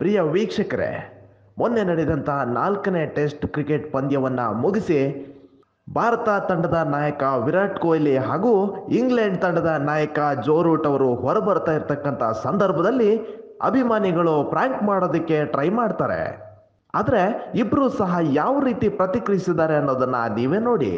ಪ್ರಿಯ ವೀಕ್ಷಕರೇ, ಮೊನ್ನೆ ನಡೆದಂತಹ ನಾಲ್ಕನೇ ಟೆಸ್ಟ್ ಕ್ರಿಕೆಟ್ ಪಂದ್ಯವನ್ನು ಮುಗಿಸಿ ಭಾರತ ತಂಡದ ನಾಯಕ ವಿರಾಟ್ ಕೊಹ್ಲಿ ಹಾಗೂ ಇಂಗ್ಲೆಂಡ್ ತಂಡದ ನಾಯಕ ಜೋ ರೂಟ್ ಅವರು ಹೊರಬರ್ತಾ ಇರ್ತಕ್ಕಂಥ ಸಂದರ್ಭದಲ್ಲಿ ಅಭಿಮಾನಿಗಳು ಪ್ರ್ಯಾಂಕ್ ಮಾಡೋದಕ್ಕೆ ಟ್ರೈ ಮಾಡ್ತಾರೆ. ಆದರೆ ಇಬ್ಬರು ಸಹ ಯಾವ ರೀತಿ ಪ್ರತಿಕ್ರಿಯಿಸಿದ್ದಾರೆ ಅನ್ನೋದನ್ನು ನೀವೇ ನೋಡಿ.